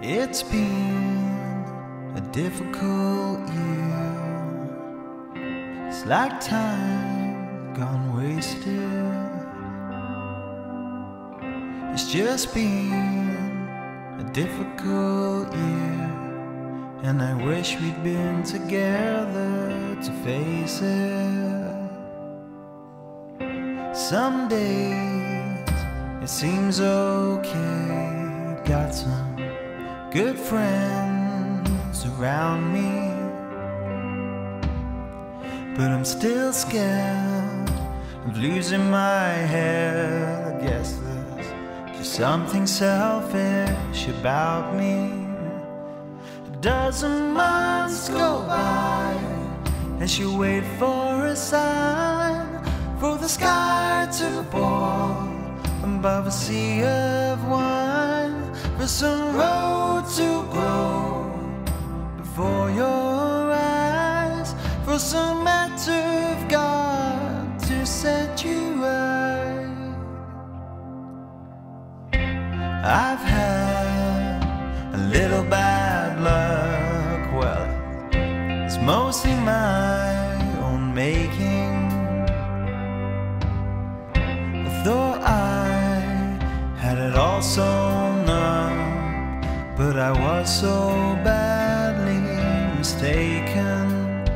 It's been a difficult year. It's like time gone wasted. It's just been a difficult year. And I wish we'd been together to face it. Some days it seems okay. Got some good friends around me. But I'm still scared of losing my head. I guess there's just something selfish about me. A dozen months go by as you wait for a sign for the sky to fall above a sea of wine some road to grow before your eyes for some matter of God to set you right. I've had a little bad luck. Well, it's mostly my own making. I thought I had it all up, but I was so badly mistaken.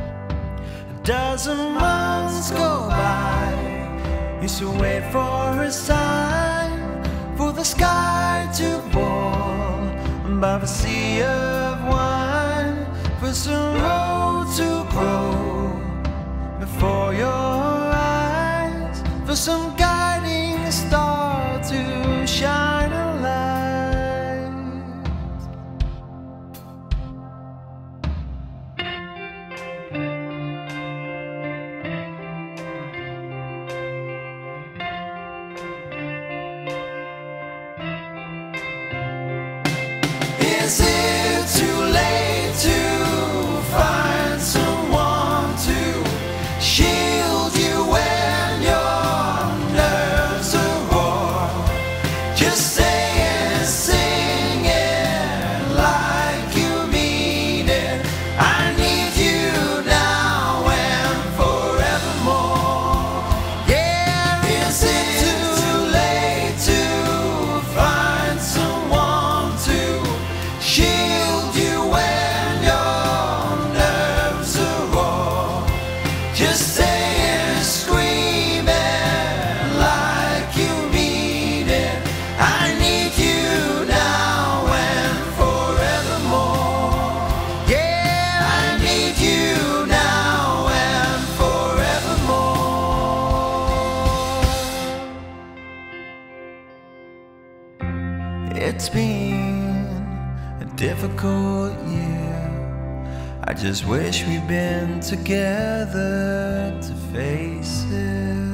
A dozen months go by, used to wait for a sign for the sky to fall above a sea of wine, for some road to grow before your eyes, for some guiding star Is it It's been a difficult year. I just wish we'd been together to face it.